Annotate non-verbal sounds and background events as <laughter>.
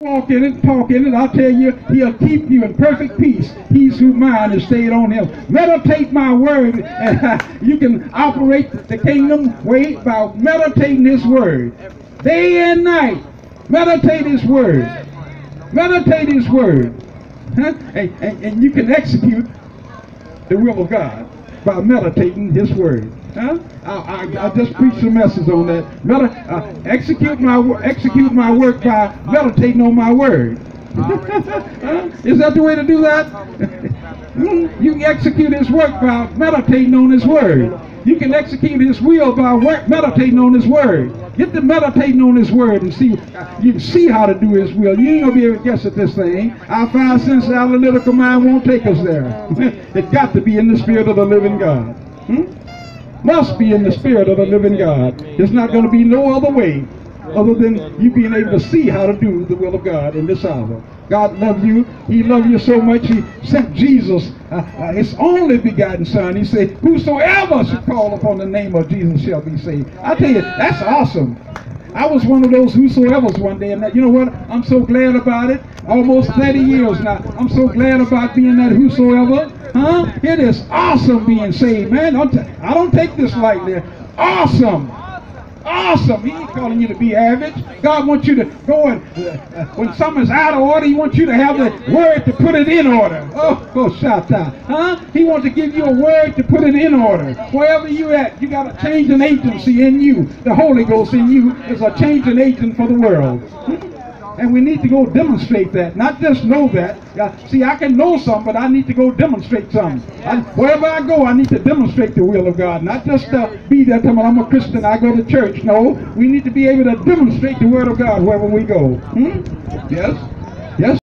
walk in it, talk in it, I'll tell you, he'll keep you in perfect peace. He's whose mind is stayed on him. Meditate my word, <laughs> you can operate the kingdom way by meditating his word. Day and night, meditate his word. Meditate his word. <laughs> And, and, and you can execute the will of God by meditating his word. Huh? I, I, I just preached a message on that. Medi- uh, execute my execute my work by meditating on my word. Huh? <laughs> Is that the way to do that? <laughs> You can execute his work by meditating on his word. You can execute his will by work, meditating on his word. Get to meditating on his word and see you see how to do his will. You ain't gonna be able to guess at this thing. Our five senses analytical mind won't take us there. <laughs> it got to be in the spirit of the living God. Hmm? Must be in the spirit of the living God. There's not going to be no other way other than you being able to see how to do the will of God in this hour. God loved you. He loved you so much. He sent Jesus, uh, uh, his only begotten son. He said, whosoever should call upon the name of Jesus shall be saved. I tell you, that's awesome. I was one of those whosoever's one day, and that, you know what? I'm so glad about it. Almost 30 years now. I'm so glad about being that whosoever. Huh? It is awesome being saved, man. Don't I don't take this lightly. Awesome. Awesome. He ain't calling you to be average. God wants you to go and, uh, when something's out of order, He wants you to have the word to put it in order. Oh, oh, shout out. Huh? He wants to give you a word to put it in order. Wherever you at, you got a changing agency in you. The Holy Ghost in you is a changing agent for the world. And we need to go demonstrate that, not just know that. See, I can know something, but I need to go demonstrate something. I, wherever I go, I need to demonstrate the will of God, not just uh, be there telling I'm a Christian, I go to church. No, we need to be able to demonstrate the word of God wherever we go. Hmm? Yes? Yes?